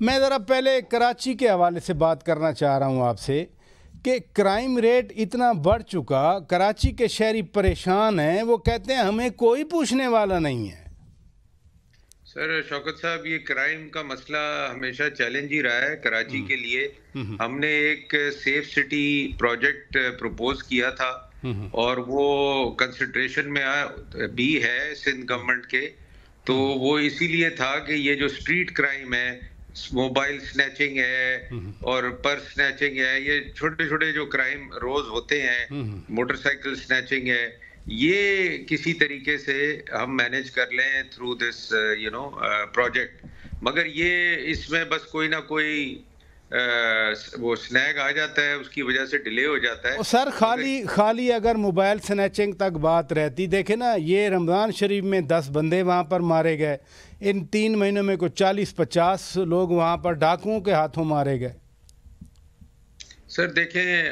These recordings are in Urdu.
میں ذرا پہلے کراچی کے حوالے سے بات کرنا چاہ رہا ہوں آپ سے کہ کرائم ریٹ اتنا بڑھ چکا کراچی کے شہری پریشان ہیں وہ کہتے ہیں ہمیں کوئی پوچھنے والا نہیں ہے۔ سر شوکت صاحب یہ کرائم کا مسئلہ ہمیشہ چیلنج ہی رہا ہے کراچی کے لیے۔ ہم نے ایک سیف سٹی پروجیکٹ پروپوز کیا تھا اور وہ کنسنٹریشن میں بھی ہے سندھ گورنمنٹ کے۔ تو وہ اسی لیے تھا کہ یہ جو سٹریٹ کرائم ہے موبائل سنیچنگ ہے اور پرس سنیچنگ ہے یہ چھوٹے چھوٹے جو کرائم روز ہوتے ہیں موٹر سائیکل سنیچنگ ہے یہ کسی طریقے سے ہم مینج کر لیں through this you know project. مگر یہ اس میں بس کوئی نہ کوئی وہ سنیک آ جاتا ہے اس کی وجہ سے ڈیلے ہو جاتا ہے۔ سر خالی خالی اگر موبائل سنیچنگ تک بات رہتی دیکھیں نا یہ رمضان شریف میں دس بندے وہاں پر مارے گئے۔ ان تین مہینوں میں کوئی چالیس پچاس لوگ وہاں پر ڈاکوؤں کے ہاتھوں مارے گئے۔ سر دیکھیں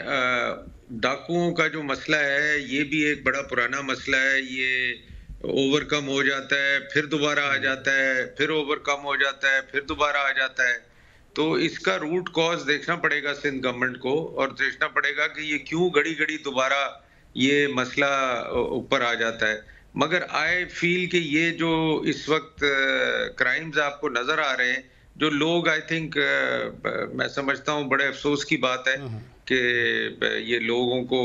ڈاکوؤں کا جو مسئلہ ہے یہ بھی ایک بڑا پرانا مسئلہ ہے۔ یہ اوور کم ہو جاتا ہے پھر دوبارہ آ جاتا ہے پھر اوور کم ہو جاتا ہے پھر دوبارہ آ جاتا ہے۔ تو اس کا روٹ کاز دیکھنا پڑے گا سندھ گورنمنٹ کو اور دیکھنا پڑے گا کہ یہ کیوں گڑی گڑی دوبارہ یہ مسئلہ اوپر آ جاتا ہے۔ مگر آئی فیل کہ یہ جو اس وقت کرائمز آپ کو نظر آ رہے ہیں جو لوگ آئی تھنک میں سمجھتا ہوں بڑے افسوس کی بات ہے کہ یہ لوگوں کو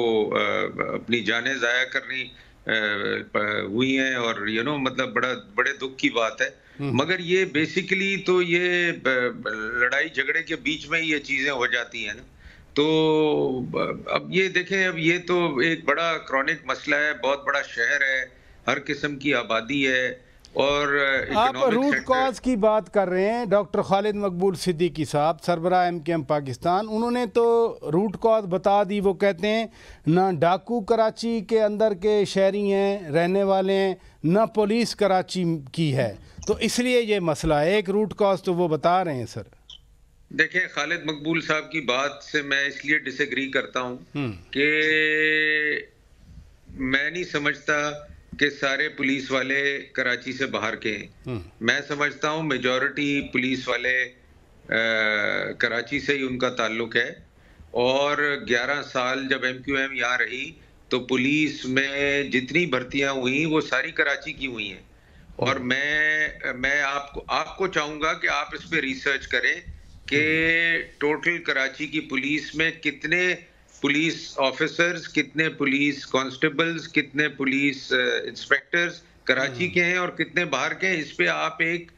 اپنی جانیں ضائع کرنی ہوئی ہیں اور یو نو مطلب بڑا بڑے دکھ کی بات ہے۔ مگر یہ بیسیکلی تو یہ لڑائی جھگڑے کے بیچ میں یہ چیزیں ہو جاتی ہیں نا۔ تو اب یہ دیکھیں، اب یہ تو ایک بڑا کرونک مسئلہ ہے، بہت بڑا شہر ہے، ہر قسم کی آبادی ہے۔ اور آپ روٹ کاز کی بات کر رہے ہیں ڈاکٹر خالد مقبول صدیقی صاحب سربراہ ایم کے ایم پاکستان۔ انہوں نے تو روٹ کاز بتا دی وہ کہتے ہیں نہ ڈاکو کراچی کے اندر کے شہری ہیں رہنے والے ہیں نہ پولیس کراچی کی ہے۔ تو اس لیے یہ مسئلہ ہے ایک روٹ کاز تو وہ بتا رہے ہیں سر۔ دیکھیں خالد مقبول صاحب کی بات سے میں اس لیے ڈس ایگری کرتا ہوں کہ میں نہیں سمجھتا کہ سارے پولیس والے کراچی سے باہر کے ہیں۔ میں سمجھتا ہوں میجورٹی پولیس والے کراچی سے ہی ان کا تعلق ہے۔ اور گیارہ سال جب ایم کیو ایم یہاں رہی تو پولیس میں جتنی بھرتیاں ہوئیں وہ ساری کراچی کی ہوئی ہیں۔ اور میں میں آپ کو آپ کو چاہوں گا کہ آپ اس پہ ریسرچ کریں کہ ٹوٹل کراچی کی پولیس میں کتنے پولیس آفیسرز کتنے پولیس کانسٹیبلز کتنے پولیس انسپیکٹرز کراچی کے ہیں اور کتنے باہر کے ہیں اس پہ آپ ایک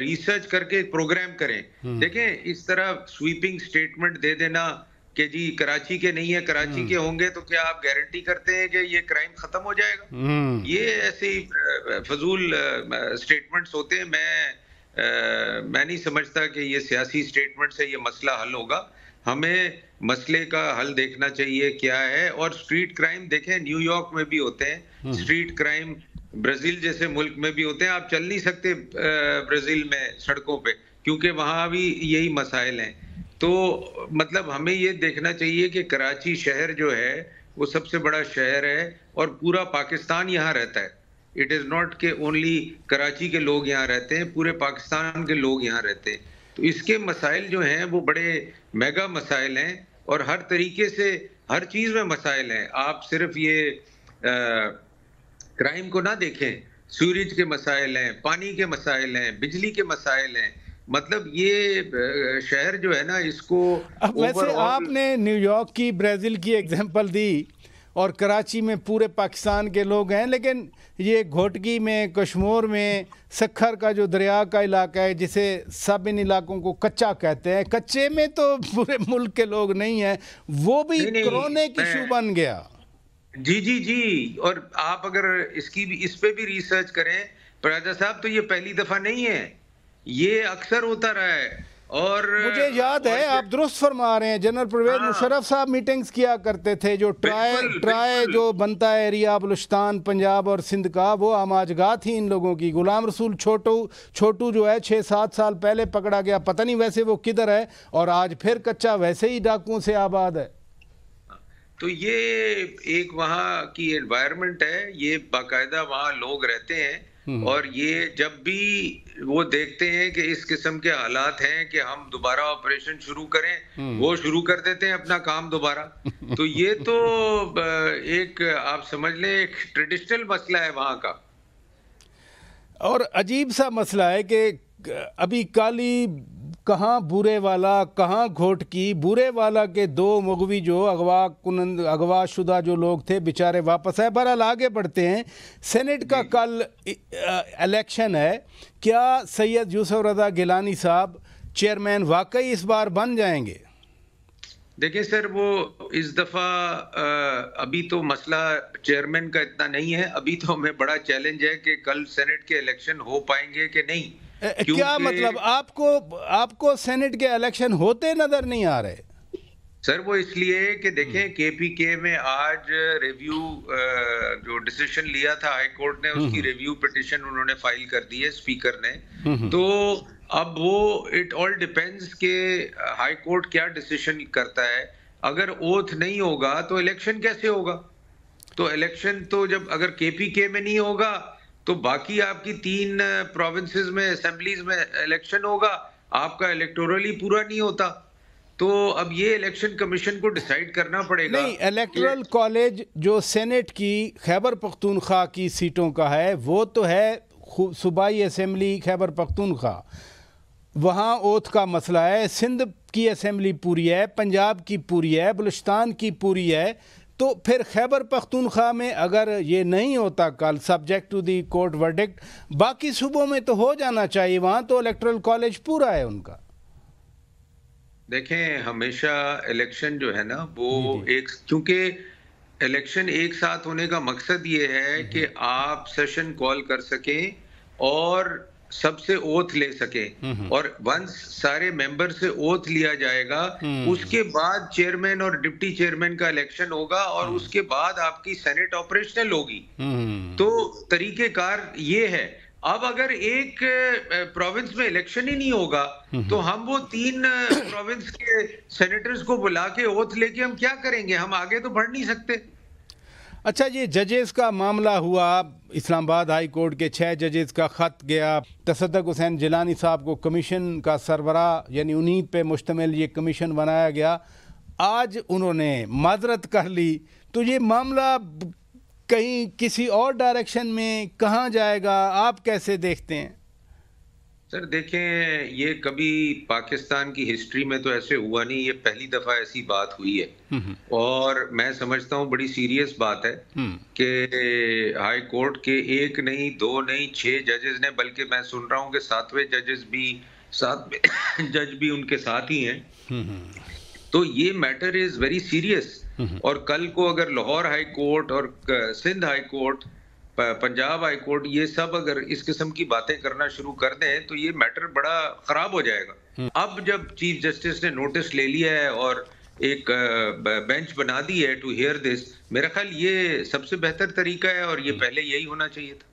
ریسرچ کر کے پروگرام کریں۔ دیکھیں اس طرح سویپنگ سٹیٹمنٹ دے دینا کہ جی کراچی کے نہیں ہے کراچی کے ہوں گے تو کیا آپ گارنٹی کرتے ہیں کہ یہ کرائم ختم ہو جائے گا؟ یہ ایسے فضول سٹیٹمنٹس ہوتے ہیں۔ میں میں نہیں سمجھتا کہ یہ سیاسی سٹیٹمنٹ سے یہ مسئلہ حل ہوگا۔ ہمیں مسئلے کا حل دیکھنا چاہیے کیا ہے اور سٹریٹ کرائم دیکھیں نیو یارک میں بھی ہوتے ہیں۔ سٹریٹ کرائم برازیل جیسے ملک میں بھی ہوتے ہیں۔ آپ چل نہیں سکتے برازیل میں سڑکوں پہ کیونکہ وہاں بھی یہی مسائل ہیں۔ تو مطلب ہمیں یہ دیکھنا چاہیے کہ کراچی شہر جو ہے وہ سب سے بڑا شہر ہے اور پورا پاکستان یہاں رہتا ہے۔ اٹ از ناٹ کہ اونلی کراچی کے لوگ یہاں رہتے ہیں پورے پاکستان کے لوگ یہاں رہتے ہیں۔ تو اس کے مسائل جو ہیں وہ بڑے میگا مسائل ہیں اور ہر طریقے سے ہر چیز میں مسائل ہیں۔ آپ صرف یہ کرائم کو نہ دیکھیں۔ سورج کے مسائل ہیں پانی کے مسائل ہیں بجلی کے مسائل ہیں۔ مطلب یہ شہر جو ہے نا اس کو ویسے آپ نے نیو یارک کی برازیل کی ایگزامپل دی۔ اور کراچی میں پورے پاکستان کے لوگ ہیں لیکن یہ گھوٹکی میں کشمور میں سکھر کا جو دریا کا علاقہ ہے جسے سب ان علاقوں کو کچا کہتے ہیں کچے میں تو پورے ملک کے لوگ نہیں ہیں وہ بھی کرونے کی شو بن گیا۔ جی جی جی اور آپ اگر اس کی بھی اس پہ بھی ریسرچ کریں پراجا صاحب تو یہ پہلی دفعہ نہیں ہے یہ اکثر ہوتا رہا ہے۔ اور مجھے یاد ہے آپ درست فرما رہے ہیں جنرل پرویز مشرف صاحب میٹنگز کیا کرتے تھے جو ٹرائے ٹرائے جو بنتا ہے ایریا بلوچستان پنجاب اور سندھ کا وہ آماجگاہ تھی ان لوگوں کی۔ غلام رسول چھوٹو چھوٹو جو ہے چھ سات سال پہلے پکڑا گیا۔ پتہ نہیں ویسے وہ کدھر ہے اور آج پھر کچا ویسے ہی ڈاکوں سے آباد ہے۔ تو یہ ایک وہاں کی انوائرمنٹ ہے یہ باقاعدہ وہاں لوگ رہتے ہیں۔ اور یہ جب بھی وہ دیکھتے ہیں کہ اس قسم کے حالات ہیں کہ ہم دوبارہ آپریشن شروع کریں وہ شروع کر دیتے ہیں اپنا کام دوبارہ۔ تو یہ تو ایک آپ سمجھ لیں ایک ٹریڈیشنل مسئلہ ہے وہاں کا۔ اور عجیب سا مسئلہ ہے کہ ابھی کالی کہاں بورے والا کہاں گھوٹ کی؟ بورے والا کے دو مغوی جو اغوا کنند اغوا شدہ جو لوگ تھے بیچارے واپس آئے بہرحال آگے بڑھتے ہیں۔ سینٹ کا کل الیکشن ہے۔ کیا سید یوسف رضا گیلانی صاحب چیئرمین واقعی اس بار بن جائیں گے؟ دیکھیں سر وہ اس دفعہ ابھی تو مسئلہ چیئرمین کا اتنا نہیں ہے۔ ابھی تو ہمیں بڑا چیلنج ہے کہ کل سینٹ کے الیکشن ہو پائیں گے کہ نہیں۔ کیا مطلب آپ کو آپ کو سینٹ کے الیکشن ہوتے نظر نہیں آ رہے؟ سر وہ اس لیے کہ دیکھیں کے پی کے میں آج ریویو جو ڈیسیشن لیا تھا ہائی کورٹ نے اس کی ریویو پٹیشن انہوں نے فائل کر دی ہے اسپیکر نے۔ تو اب وہ اٹ آل ڈیپینڈز کہ ہائی کورٹ کیا ڈیسیشن کرتا ہے۔ اگر اوتھ نہیں ہوگا تو الیکشن کیسے ہوگا؟ تو الیکشن تو جب اگر کے پی کے میں نہیں ہوگا تو باقی آپ کی تین پروونسز میں اسمبلیز میں الیکشن ہوگا، آپ کا الیکٹورلی پورا نہیں ہوتا۔ تو اب یہ الیکشن کمیشن کو ڈیسائیڈ کرنا پڑے گا۔ نہیں الیکٹرل کالج جو سینٹ کی خیبر پختونخوا کی سیٹوں کا ہے، وہ تو ہے صوبائی اسمبلی خیبر پختونخوا۔ وہاں اوتھ کا مسئلہ ہے، سندھ کی اسمبلی پوری ہے، پنجاب کی پوری ہے، بلوچستان کی پوری ہے۔ تو پھر خیبر پختونخوا میں اگر یہ نہیں ہوتا کل subject to the court verdict باقی صوبوں میں تو ہو جانا چاہیے وہاں تو الیکٹرل کالج پورا ہے ان کا دیکھیں ہمیشہ الیکشن جو ہے نا وہ جی، جی۔ ایک کیونکہ الیکشن ایک ساتھ ہونے کا مقصد یہ ہے کہ آپ سیشن کال کر سکیں اور سب سے اوتھ لے سکے۔ اور ونس سارے ممبر سے اوتھ لیا جائے گا اس کے بعد چیئرمین اور ڈپٹی چیئرمین کا الیکشن ہوگا اور اس کے بعد آپ کی سینٹ آپریشنل ہوگی۔ تو طریقہ کار یہ ہے اب اگر ایک پروونس میں الیکشن ہی نہیں ہوگا تو ہم وہ تین پروونس کے سینیٹرز کو بلا کے اوتھ لے کے ہم کیا کریں گے؟ ہم آگے تو بڑھ نہیں سکتے۔ اچھا یہ ججز کا معاملہ ہوا۔ اسلام آباد ہائی کورٹ کے چھ ججز کا خط گیا۔ تصدق حسین جلانی صاحب کو کمیشن کا سربراہ یعنی انہیں پہ مشتمل یہ کمیشن بنایا گیا۔ آج انہوں نے معذرت کر لی۔ تو یہ معاملہ کہیں کسی اور ڈائریکشن میں کہاں جائے گا؟ آپ کیسے دیکھتے ہیں؟ سر دیکھیں یہ کبھی پاکستان کی ہسٹری میں تو ایسے ہوا نہیں یہ پہلی دفعہ ایسی بات ہوئی ہے۔ اور میں سمجھتا ہوں بڑی سیریس بات ہے کہ ہائی کورٹ کے ایک نہیں دو نہیں چھ ججز نے بلکہ میں سن رہا ہوں کہ ساتویں ججز بھی ساتویں جج بھی ان کے ساتھ ہی ہیں۔ تو یہ میٹر از ویری سیریس اور کل کو اگر لاہور ہائی کورٹ اور Sindh high court Punjab high court یہ سب اگر اس قسم کی باتیں کرنا شروع کر دیں تو یہ میٹر بڑا خراب ہو جائے گا۔ اب جب چیف جسٹس نے نوٹس لے لیا ہے اور ایک بینچ بنا دی ہے ٹو ہیئر دس میرا خیال یہ سب سے بہتر طریقہ ہے اور یہ پہلے یہی ہونا چاہیے تھا۔